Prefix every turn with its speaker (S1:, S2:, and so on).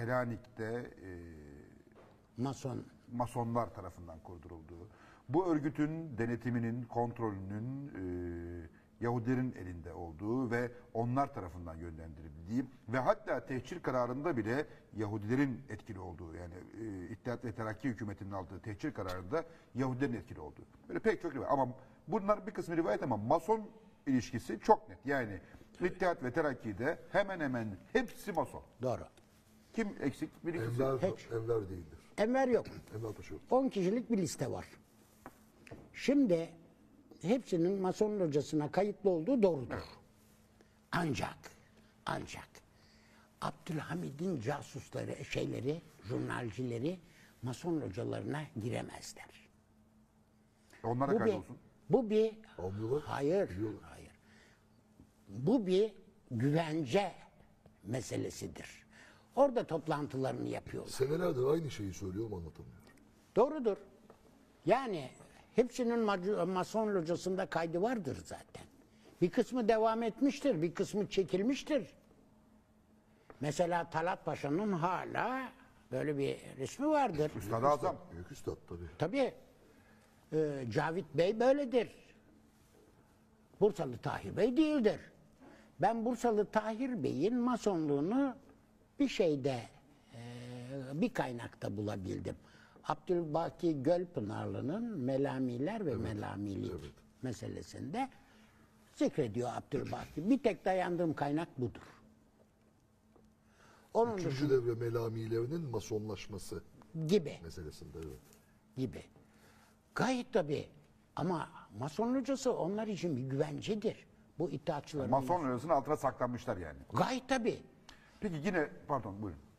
S1: Selanik'te e,
S2: Mason
S1: masonlar tarafından kurdurulduğu, bu örgütün denetiminin, kontrolünün e, Yahudilerin elinde olduğu ve onlar tarafından yönlendirildiği ve hatta tehcir kararında bile Yahudilerin etkili olduğu yani e, İttihat ve Terakki hükümetinin aldığı tehcir kararında Yahudilerin etkili olduğu. Böyle pek çok rivayet ama bunlar bir kısmı rivayet ama mason ilişkisi çok net. Yani İttihat ve Terakki'de hemen hemen hepsi mason.
S2: doğru.
S1: Kim eksik? Bir ikisi.
S3: Enver,
S2: Hiç.
S3: Enver değildir.
S2: Enver yok.
S3: Enver Paşa yok.
S2: 10 kişilik bir liste var. Şimdi hepsinin Mason locasına kayıtlı olduğu doğrudur. Ancak ancak Abdülhamid'in casusları, şeyleri, jurnalcileri Mason localarına giremezler.
S1: Onlara
S2: Bu bir,
S1: kaydolsun.
S2: bu bir
S3: Almıyorlar,
S2: hayır,
S3: biliyorlar.
S2: hayır. Bu bir güvence meselesidir. Orada toplantılarını yapıyorlar.
S3: Senelerdir aynı şeyi söylüyorum anlatamıyorum.
S2: Doğrudur. Yani hepsinin mason locasında kaydı vardır zaten. Bir kısmı devam etmiştir, bir kısmı çekilmiştir. Mesela Talat Paşa'nın hala böyle bir resmi vardır.
S1: Üstad-ı Azam.
S3: Büyük üstad tabii.
S2: Tabii e, Cavit Bey böyledir. Bursalı Tahir Bey değildir. Ben Bursalı Tahir Bey'in masonluğunu bir şeyde e, bir kaynakta bulabildim. Abdülbaki Gölpınarlı'nın Melamiler ve Melamilik
S3: evet.
S2: meselesinde zikrediyor Abdülbaki. Bir tek dayandığım kaynak budur. Onun
S3: Üçüncü devre melamilerinin masonlaşması
S2: gibi.
S3: meselesinde. Evet.
S2: gibi. Gayet tabii. Ama Mason locası onlar için bir güvencedir. Bu itaatçıların.
S1: Mason arasının altına saklanmışlar yani.
S2: Gayet tabii.
S1: Peki yine pardon buyurun.